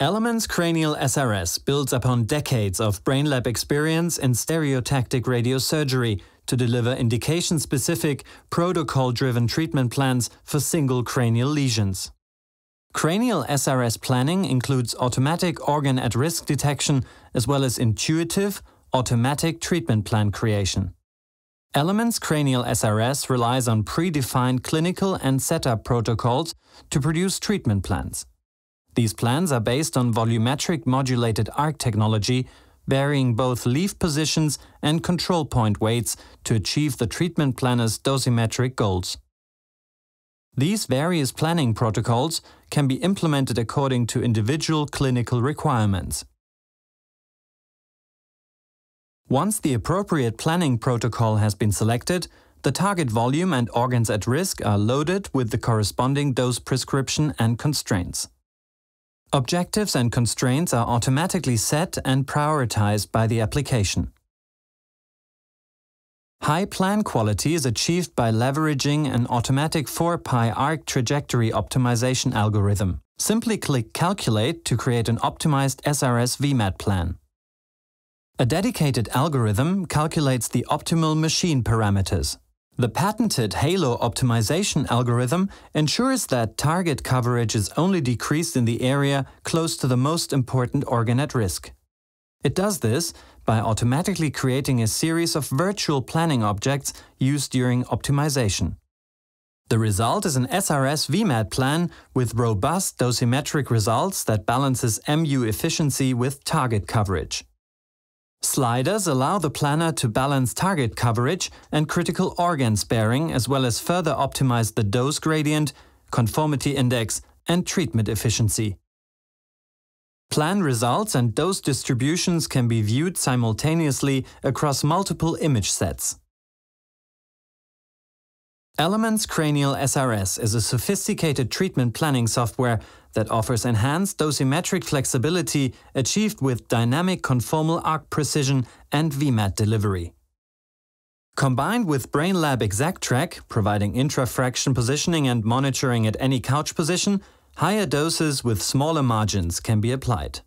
Elements Cranial SRS builds upon decades of BrainLab experience in stereotactic radiosurgery to deliver indication specific, protocol driven treatment plans for single cranial lesions. Cranial SRS planning includes automatic organ at risk detection as well as intuitive, automatic treatment plan creation. Elements Cranial SRS relies on predefined clinical and setup protocols to produce treatment plans. These plans are based on volumetric modulated arc technology, varying both leaf positions and control point weights to achieve the treatment planner's dosimetric goals. These various planning protocols can be implemented according to individual clinical requirements. Once the appropriate planning protocol has been selected, the target volume and organs at risk are loaded with the corresponding dose prescription and constraints. Objectives and constraints are automatically set and prioritized by the application. High plan quality is achieved by leveraging an automatic 4-pi arc trajectory optimization algorithm. Simply click Calculate to create an optimized SRS VMAT plan. A dedicated algorithm calculates the optimal machine parameters. The patented Halo optimization algorithm ensures that target coverage is only decreased in the area close to the most important organ at risk. It does this by automatically creating a series of virtual planning objects used during optimization. The result is an SRS VMAT plan with robust dosimetric results that balances MU efficiency with target coverage. Sliders allow the planner to balance target coverage and critical organ sparing as well as further optimize the dose gradient, conformity index, and treatment efficiency. Plan results and dose distributions can be viewed simultaneously across multiple image sets. Elements Cranial SRS is a sophisticated treatment planning software that offers enhanced dosimetric flexibility achieved with dynamic conformal arc precision and VMAT delivery. Combined with BrainLab ExacTrac, providing intrafraction positioning and monitoring at any couch position, higher doses with smaller margins can be applied.